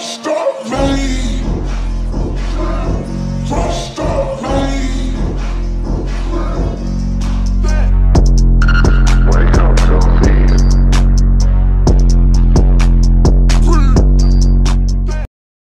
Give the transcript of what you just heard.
Stop, me.